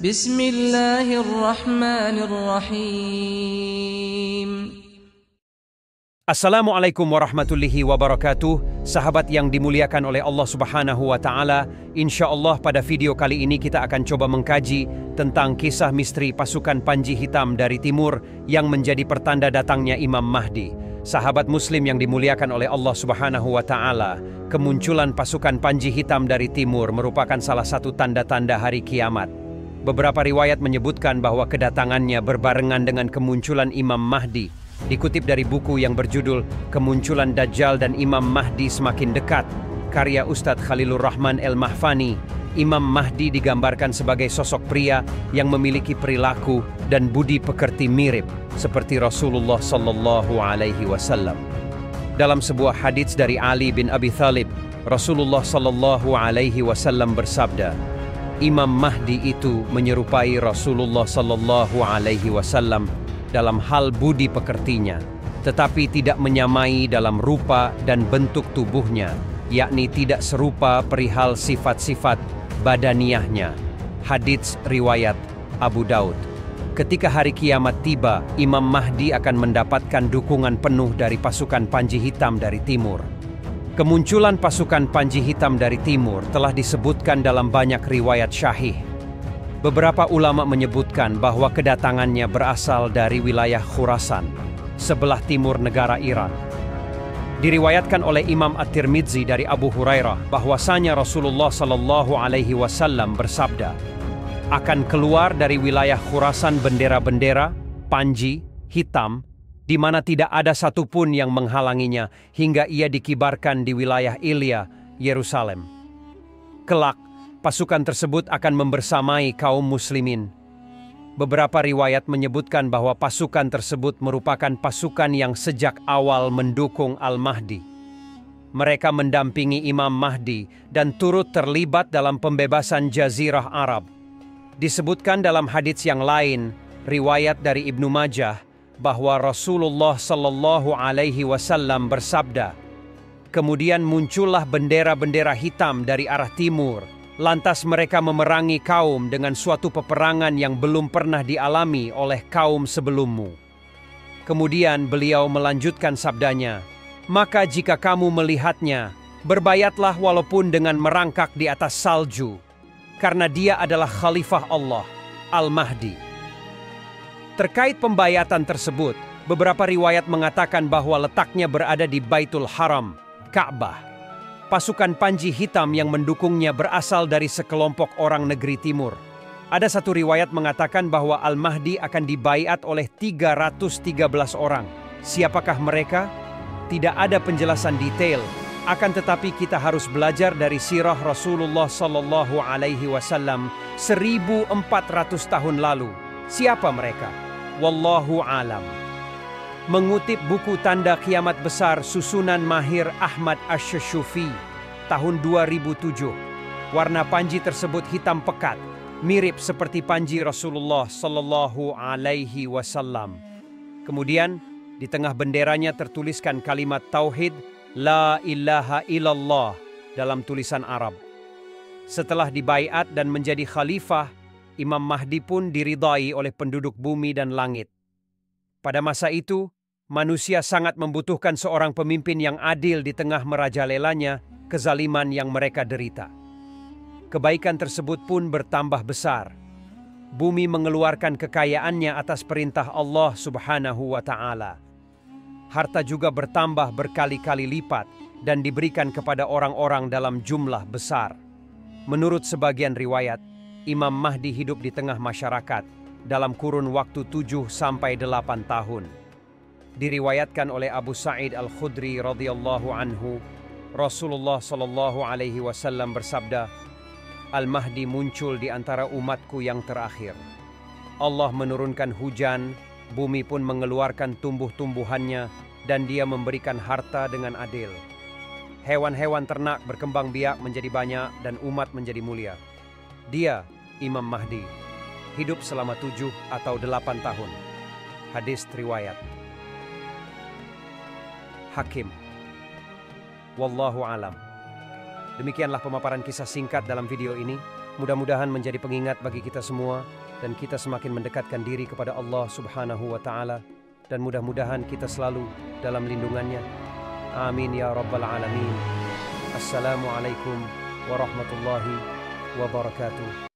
بسم الله الرحمن الرحيم Assalamualaikum warahmatullahi wabarakatuh Sahabat yang dimuliakan oleh Allah subhanahu wa ta'ala Insya Allah pada video kali ini kita akan coba mengkaji Tentang kisah misteri pasukan Panji Hitam dari Timur Yang menjadi pertanda datangnya Imam Mahdi Sahabat muslim yang dimuliakan oleh Allah subhanahu wa ta'ala Kemunculan pasukan Panji Hitam dari Timur Merupakan salah satu tanda-tanda hari kiamat Beberapa riwayat menyebutkan bahwa kedatangannya berbarengan dengan kemunculan Imam Mahdi Dikutip dari buku yang berjudul Kemunculan Dajjal dan Imam Mahdi Semakin Dekat, karya Ustadz Khalilur Rahman El Mahfani, Imam Mahdi digambarkan sebagai sosok pria yang memiliki perilaku dan budi pekerti mirip seperti Rasulullah Sallallahu Alaihi Wasallam. Dalam sebuah hadits dari Ali bin Abi Thalib, Rasulullah Sallallahu Alaihi Wasallam bersabda, Imam Mahdi itu menyerupai Rasulullah Sallallahu Alaihi Wasallam dalam hal budi pekertinya, tetapi tidak menyamai dalam rupa dan bentuk tubuhnya, yakni tidak serupa perihal sifat-sifat badaniahnya. Hadits riwayat Abu Daud. Ketika hari kiamat tiba, Imam Mahdi akan mendapatkan dukungan penuh dari pasukan Panji Hitam dari timur. Kemunculan pasukan Panji Hitam dari timur telah disebutkan dalam banyak riwayat syahih Beberapa ulama menyebutkan bahwa kedatangannya berasal dari wilayah Khurasan, sebelah timur negara Iran. Diriwayatkan oleh Imam At-Tirmidzi dari Abu Hurairah bahwasanya Rasulullah Shallallahu alaihi wasallam bersabda, akan keluar dari wilayah Khurasan bendera-bendera, panji, hitam, di mana tidak ada satupun yang menghalanginya hingga ia dikibarkan di wilayah Ilya, Yerusalem. Kelak, pasukan tersebut akan membersamai kaum muslimin. Beberapa riwayat menyebutkan bahwa pasukan tersebut merupakan pasukan yang sejak awal mendukung Al-Mahdi. Mereka mendampingi Imam Mahdi dan turut terlibat dalam pembebasan Jazirah Arab. Disebutkan dalam hadits yang lain, riwayat dari Ibnu Majah, bahwa Rasulullah Sallallahu Alaihi Wasallam bersabda, Kemudian muncullah bendera-bendera hitam dari arah timur, Lantas mereka memerangi kaum dengan suatu peperangan yang belum pernah dialami oleh kaum sebelummu. Kemudian beliau melanjutkan sabdanya, Maka jika kamu melihatnya, berbayatlah walaupun dengan merangkak di atas salju, karena dia adalah khalifah Allah, Al-Mahdi. Terkait pembayatan tersebut, beberapa riwayat mengatakan bahwa letaknya berada di Baitul Haram, Ka'bah pasukan Panji Hitam yang mendukungnya berasal dari sekelompok orang negeri timur. Ada satu riwayat mengatakan bahwa Al-Mahdi akan dibaiat oleh 313 orang. Siapakah mereka? Tidak ada penjelasan detail, akan tetapi kita harus belajar dari sirah Rasulullah Sallallahu Alaihi Wasallam 1400 tahun lalu. Siapa mereka? Wallahu alam. Mengutip buku Tanda Kiamat Besar susunan Mahir Ahmad Ash-Shufi tahun 2007, warna panji tersebut hitam pekat, mirip seperti panji Rasulullah Sallallahu Alaihi Wasallam. Kemudian di tengah benderanya tertuliskan kalimat tauhid La ilaha illallah dalam tulisan Arab. Setelah dibaiat dan menjadi khalifah, Imam Mahdi pun diridai oleh penduduk bumi dan langit. Pada masa itu, manusia sangat membutuhkan seorang pemimpin yang adil di tengah merajalelanya kezaliman yang mereka derita. Kebaikan tersebut pun bertambah besar. Bumi mengeluarkan kekayaannya atas perintah Allah Subhanahu wa Ta'ala. Harta juga bertambah berkali-kali lipat dan diberikan kepada orang-orang dalam jumlah besar. Menurut sebagian riwayat, Imam Mahdi hidup di tengah masyarakat dalam kurun waktu 7 sampai 8 tahun. Diriwayatkan oleh Abu Sa'id Al-Khudri radhiyallahu anhu, Rasulullah sallallahu alaihi wasallam bersabda, Al-Mahdi muncul di antara umatku yang terakhir. Allah menurunkan hujan, bumi pun mengeluarkan tumbuh-tumbuhannya dan dia memberikan harta dengan adil. Hewan-hewan ternak berkembang biak menjadi banyak dan umat menjadi mulia. Dia, Imam Mahdi, hidup selama tujuh atau delapan tahun. Hadis riwayat. Hakim. Wallahu alam. Demikianlah pemaparan kisah singkat dalam video ini. Mudah-mudahan menjadi pengingat bagi kita semua dan kita semakin mendekatkan diri kepada Allah Subhanahu wa taala dan mudah-mudahan kita selalu dalam lindungannya. Amin ya rabbal alamin. Assalamualaikum warahmatullahi wabarakatuh.